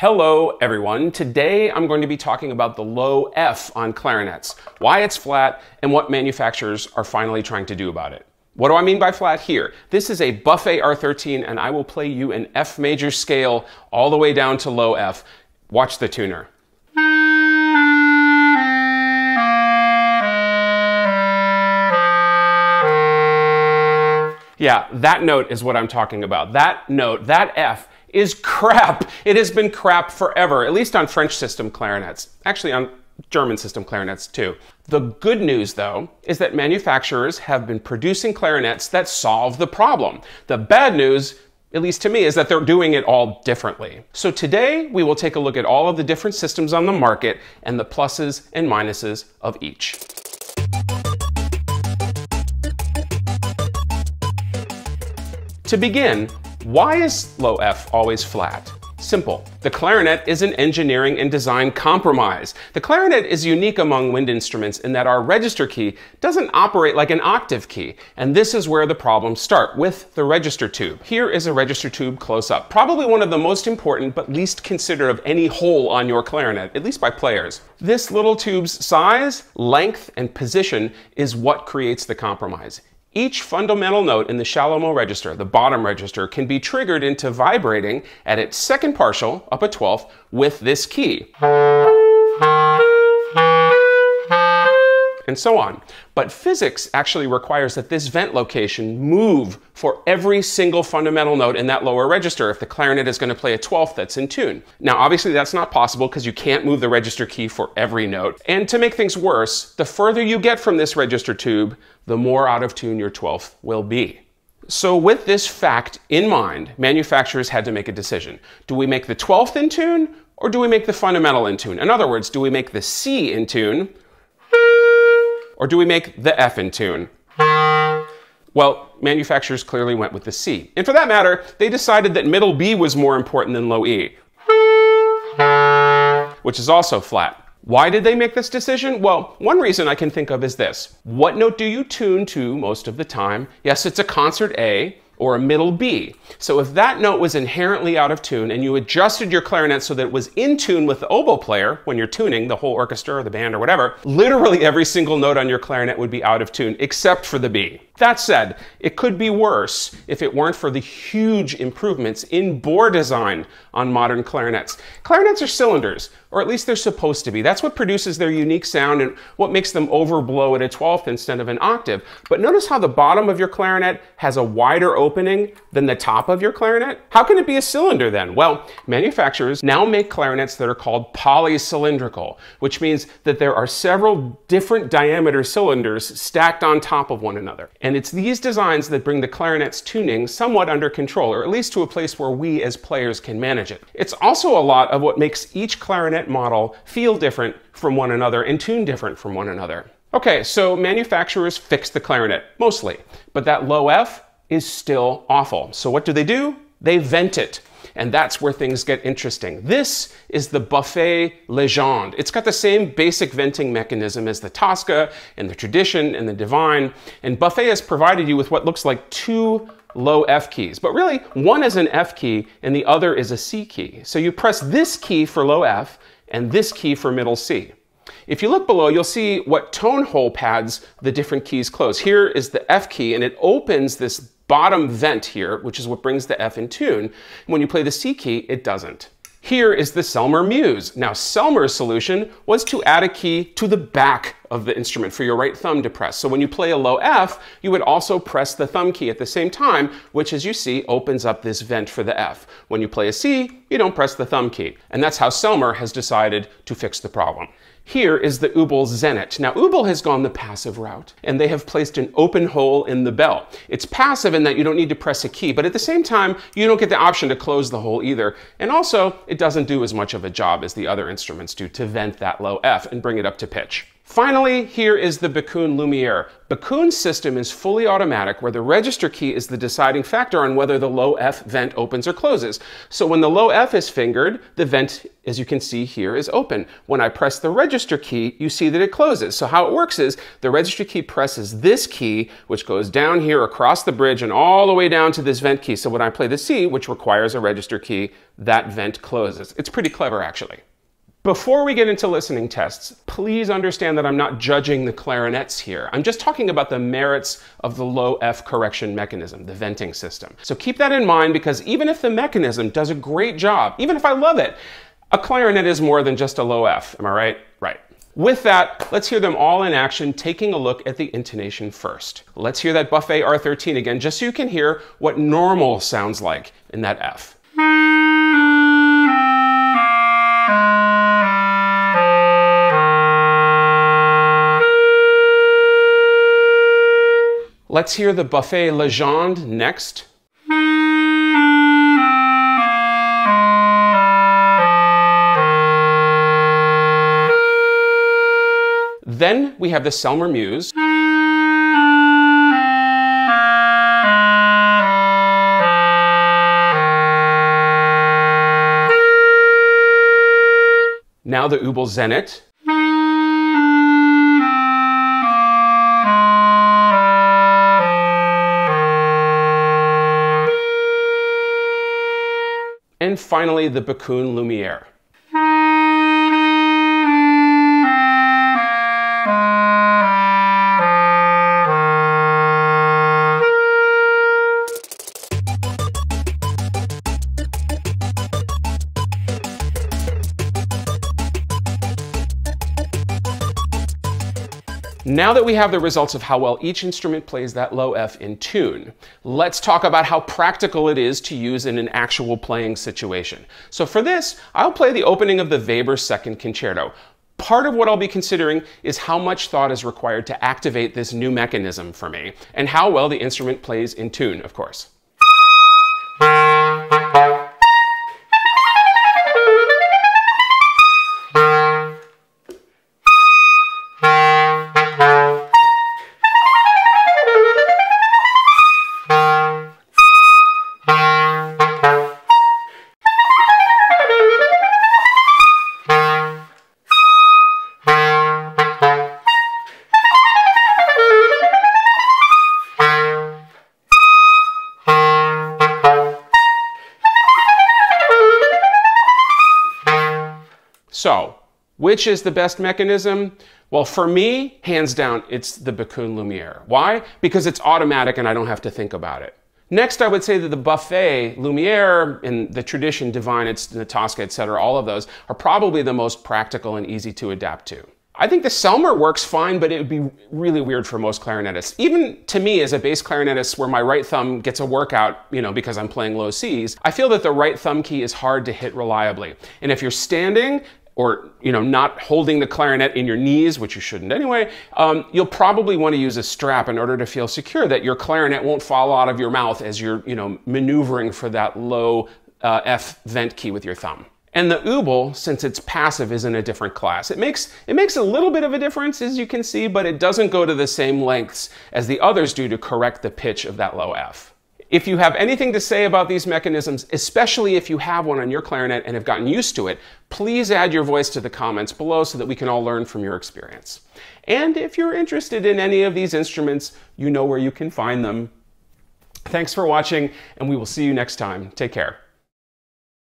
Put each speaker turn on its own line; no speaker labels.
Hello everyone. Today I'm going to be talking about the low F on clarinets, why it's flat, and what manufacturers are finally trying to do about it. What do I mean by flat here? This is a Buffet R13 and I will play you an F major scale all the way down to low F. Watch the tuner. Yeah, that note is what I'm talking about. That note, that F, is crap. It has been crap forever, at least on French system clarinets. Actually, on German system clarinets too. The good news, though, is that manufacturers have been producing clarinets that solve the problem. The bad news, at least to me, is that they're doing it all differently. So today, we will take a look at all of the different systems on the market and the pluses and minuses of each. To begin, why is low F always flat? Simple. The clarinet is an engineering and design compromise. The clarinet is unique among wind instruments in that our register key doesn't operate like an octave key, and this is where the problems start, with the register tube. Here is a register tube close up, probably one of the most important but least considered of any hole on your clarinet, at least by players. This little tube's size, length, and position is what creates the compromise. Each fundamental note in the chalumeau register, the bottom register, can be triggered into vibrating at its second partial, up a 12th, with this key and so on. But physics actually requires that this vent location move for every single fundamental note in that lower register if the clarinet is going to play a 12th that's in tune. Now, obviously that's not possible because you can't move the register key for every note. And to make things worse, the further you get from this register tube, the more out of tune your 12th will be. So with this fact in mind, manufacturers had to make a decision. Do we make the 12th in tune or do we make the fundamental in tune? In other words, do we make the C in tune or do we make the F in tune? Well, manufacturers clearly went with the C. And for that matter, they decided that middle B was more important than low E, which is also flat. Why did they make this decision? Well, one reason I can think of is this. What note do you tune to most of the time? Yes, it's a concert A or a middle B. So if that note was inherently out of tune and you adjusted your clarinet so that it was in tune with the oboe player when you're tuning the whole orchestra or the band or whatever, literally every single note on your clarinet would be out of tune except for the B. That said, it could be worse if it weren't for the huge improvements in bore design on modern clarinets. Clarinets are cylinders, or at least they're supposed to be. That's what produces their unique sound and what makes them overblow at a 12th instead of an octave. But notice how the bottom of your clarinet has a wider opening than the top of your clarinet? How can it be a cylinder then? Well, manufacturers now make clarinets that are called polycylindrical, which means that there are several different diameter cylinders stacked on top of one another. And it's these designs that bring the clarinet's tuning somewhat under control, or at least to a place where we as players can manage it. It's also a lot of what makes each clarinet model feel different from one another and tune different from one another. Okay, so manufacturers fix the clarinet, mostly, but that low F is still awful. So what do they do? They vent it. And that's where things get interesting. This is the Buffet Legend. It's got the same basic venting mechanism as the Tosca and the Tradition and the Divine. And Buffet has provided you with what looks like two low F keys. But really, one is an F key and the other is a C key. So you press this key for low F and this key for middle C. If you look below, you'll see what tone hole pads the different keys close. Here is the F key, and it opens this bottom vent here, which is what brings the F in tune. When you play the C key, it doesn't. Here is the Selmer Muse. Now, Selmer's solution was to add a key to the back of the instrument for your right thumb to press. So when you play a low F, you would also press the thumb key at the same time, which as you see opens up this vent for the F. When you play a C, you don't press the thumb key. And that's how Selmer has decided to fix the problem. Here is the Uebel Zenit. Now, Uebel has gone the passive route, and they have placed an open hole in the bell. It's passive in that you don't need to press a key, but at the same time, you don't get the option to close the hole either. And also, it doesn't do as much of a job as the other instruments do to vent that low F and bring it up to pitch. Finally, here is the Backun Lumiere. Backun's system is fully automatic where the register key is the deciding factor on whether the low F vent opens or closes. So when the low F is fingered, the vent as you can see here, is open. When I press the register key, you see that it closes. So how it works is the register key presses this key, which goes down here across the bridge and all the way down to this vent key. So when I play the C, which requires a register key, that vent closes. It's pretty clever, actually. Before we get into listening tests, please understand that I'm not judging the clarinets here. I'm just talking about the merits of the low F correction mechanism, the venting system. So keep that in mind because even if the mechanism does a great job, even if I love it, a clarinet is more than just a low F. Am I right? Right. With that, let's hear them all in action, taking a look at the intonation first. Let's hear that Buffet R13 again, just so you can hear what normal sounds like in that F. Let's hear the Buffet Legende next. Then we have the Selmer Muse. Now the Uebel Zenit. Finally, the Backun Lumiere. Now that we have the results of how well each instrument plays that low F in tune, let's talk about how practical it is to use in an actual playing situation. So for this, I'll play the opening of the Weber Second Concerto. Part of what I'll be considering is how much thought is required to activate this new mechanism for me, and how well the instrument plays in tune, of course. So, which is the best mechanism? Well, for me, hands down, it's the Backun Lumiere. Why? Because it's automatic and I don't have to think about it. Next, I would say that the buffet, Lumiere, in the tradition, Divine, it's Tosca, etc., all of those are probably the most practical and easy to adapt to. I think the Selmer works fine, but it would be really weird for most clarinetists. Even to me, as a bass clarinetist, where my right thumb gets a workout, you know, because I'm playing low Cs, I feel that the right thumb key is hard to hit reliably. And if you're standing, or you know not holding the clarinet in your knees, which you shouldn't anyway, um, you'll probably want to use a strap in order to feel secure that your clarinet won't fall out of your mouth as you're you know maneuvering for that low uh, F vent key with your thumb. And the Uebel, since it's passive, is in a different class. It makes, it makes a little bit of a difference, as you can see, but it doesn't go to the same lengths as the others do to correct the pitch of that low F. If you have anything to say about these mechanisms, especially if you have one on your clarinet and have gotten used to it, please add your voice to the comments below so that we can all learn from your experience. And if you're interested in any of these instruments, you know where you can find them. Thanks for watching, and we will see you next time. Take care.